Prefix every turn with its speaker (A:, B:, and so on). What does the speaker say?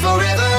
A: forever.